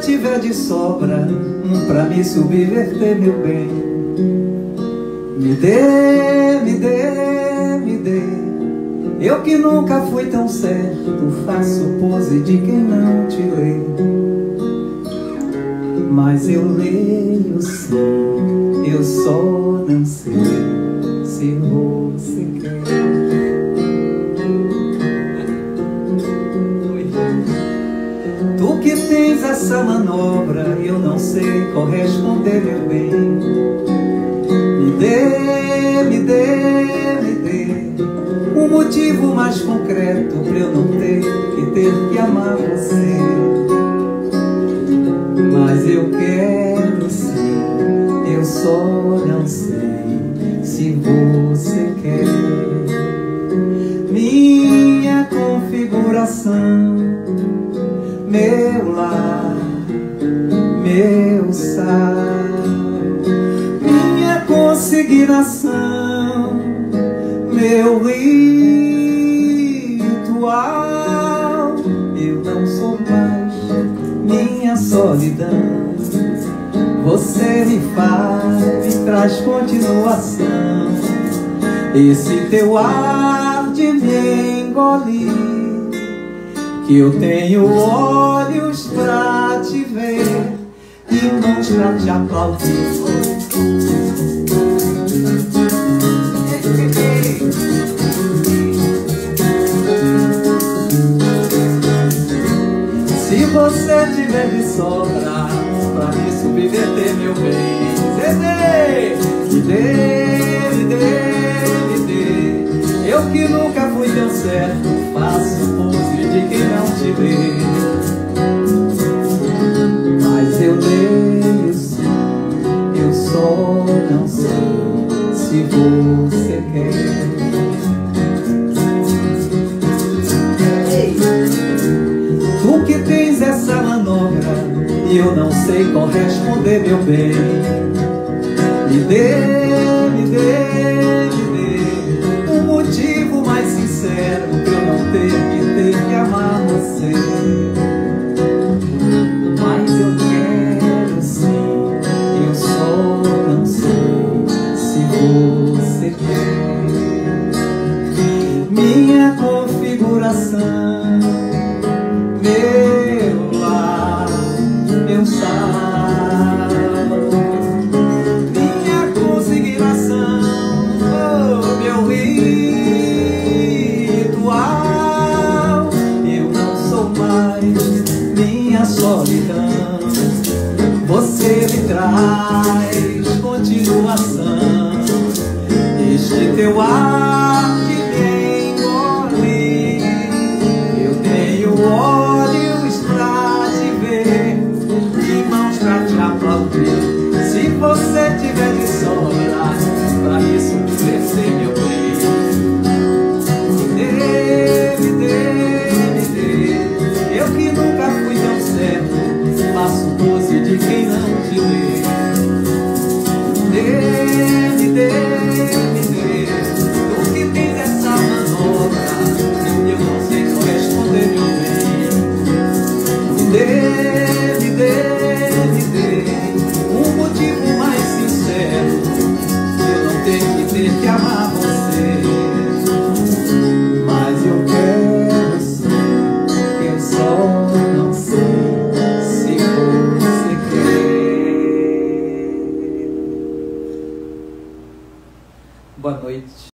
tiver de sobra pra me subverter, meu bem, me dê, me dê, me dê. Eu que nunca fui tão certo, faço pose de quem não te lê. Mas eu leio sim, eu só não sei Que tens essa manobra, eu não sei corresponder, meu bem. Me dê, me dê, me dê um motivo mais concreto pra eu não ter que ter que amar você. Mas eu quero sim, eu só não sei se você quer. Minha configuração, meu lar, meu sal, minha consignação, meu ritual. Eu não sou mais minha solidão. Você me faz, me traz continuação. Esse teu ar de me engolir, eu tenho olhos pra te ver e mãos pra te aplaudir. Se você tiver de sobra pra me subverter, meu bem, Zezé, me você quer. Tu que tens essa manobra e eu não sei corresponder, meu bem. Me dê, me dê, me dê configuração meu lar, meu sal, minha consignação, meu ritual. Eu não sou mais minha solidão. Você me traz continuação. Este teu ar faço pose de quem não te. Me dê, me dê, me dê. Tu que tens essa manobra, eu não sei corresponder, meu bem. Me dê, really